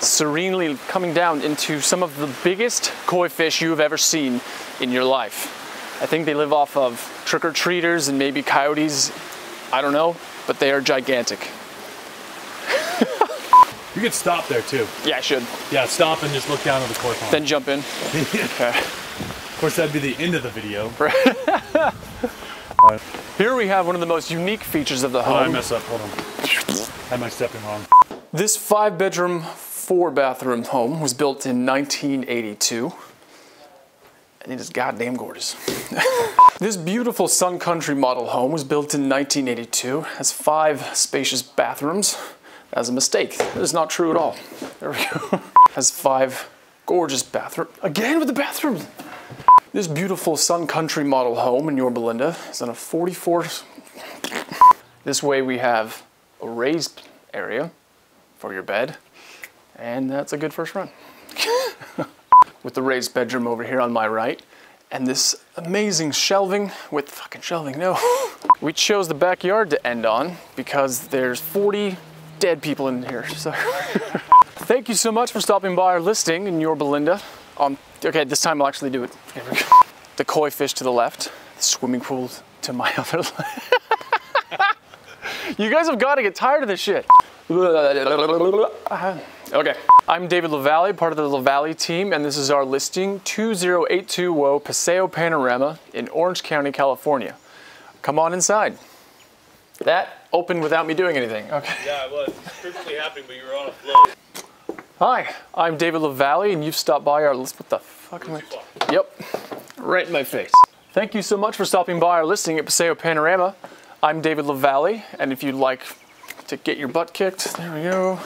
serenely coming down into some of the biggest koi fish you have ever seen in your life. I think they live off of trick-or-treaters and maybe coyotes. I don't know, but they are gigantic. You could stop there too. Yeah, I should. Yeah, stop and just look down at the koi pond. Then jump in. Okay. of course, that'd be the end of the video. Here we have one of the most unique features of the Oh, I home. messed up. Hold on. Had my stepping wrong. This five bedroom, four bathroom home was built in 1982. And it is goddamn gorgeous. this beautiful Sun Country model home was built in 1982, has five spacious bathrooms. That was a mistake. That is not true at all. There we go. has five gorgeous bathroom. Again with the bathroom. This beautiful Sun Country model home in Yorba Linda is on a 44. This way we have a raised area for your bed, and that's a good first run. with the raised bedroom over here on my right, and this amazing shelving with fucking shelving, no. we chose the backyard to end on because there's 40 dead people in here, so. Thank you so much for stopping by our listing in Yorba Linda. Um, okay, this time I'll actually do it. Here we go. The koi fish to the left, the swimming pool to my other left. You guys have got to get tired of this shit. Okay, I'm David LaVallee, part of the LaVallee team, and this is our listing 2082 Woe Paseo Panorama in Orange County, California. Come on inside. That opened without me doing anything. Okay. Yeah, it was perfectly happening, but you were on a flow. Hi, I'm David LaVallee, and you've stopped by our list. What the fuck am I? Yep, right in my face. Thank you so much for stopping by our listing at Paseo Panorama. I'm David LaVallee, and if you'd like to get your butt kicked, there we go.